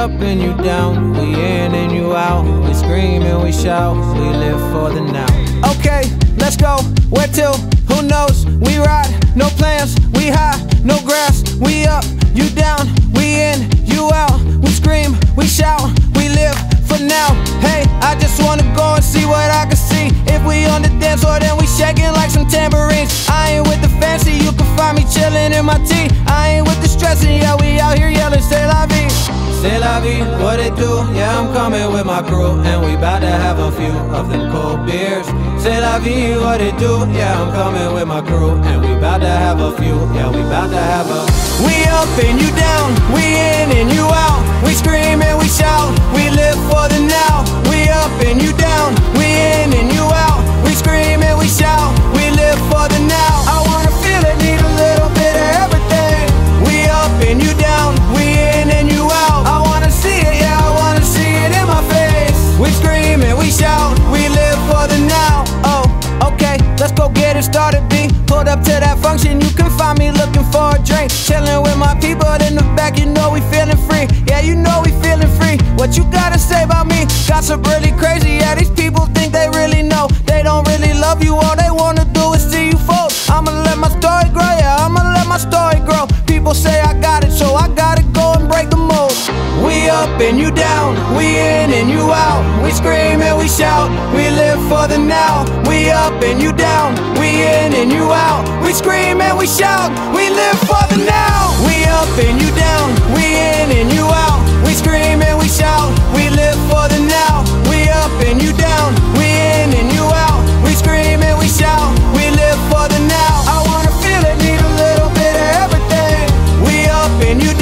up and you down, we in and you out. We scream and we shout, we live for the now. Okay, let's go. Where to? Who knows? We ride, no plans. We high, no grass. We up, you down. We in, you out. We scream, we shout, we live for now. Hey, I just wanna go and see what I can see. If we on the dance floor, then we shaking like some tambourines. I ain't with the fancy, you can find me chilling in my tea. I ain't with the stressing, yeah, we out here Say la vie, what it do? Yeah, I'm coming with my crew, and we bout to have a few of them cold beers. Say la vie, what it do? Yeah, I'm coming with my crew, and we bout to have a few. Yeah, we bout to have a. We up and you down, we in and you out. We scream and we shout, we get started, B. Pulled up to that function, you can find me looking for a drink. Chilling with my people in the back, you know we feeling free. Yeah, you know we feeling free. What you gotta say about me? Gossip really crazy, yeah, these people think they really know. They don't really love you, all they wanna do is see you fold. I'ma let my story grow, yeah, I'ma let my story grow. People say I got it, so I gotta go and break the mold. We up and you down, we in and you out. We scream and we shout, we live for the now. We up and you down, and you out. We scream and we shout, we live for the now. We up and you down, we in and you out. We scream and we shout, we live for the now. We up and you down, we in and you out. We scream and we shout, we live for the now. I wanna feel it, need a little bit of everything. We up and you down,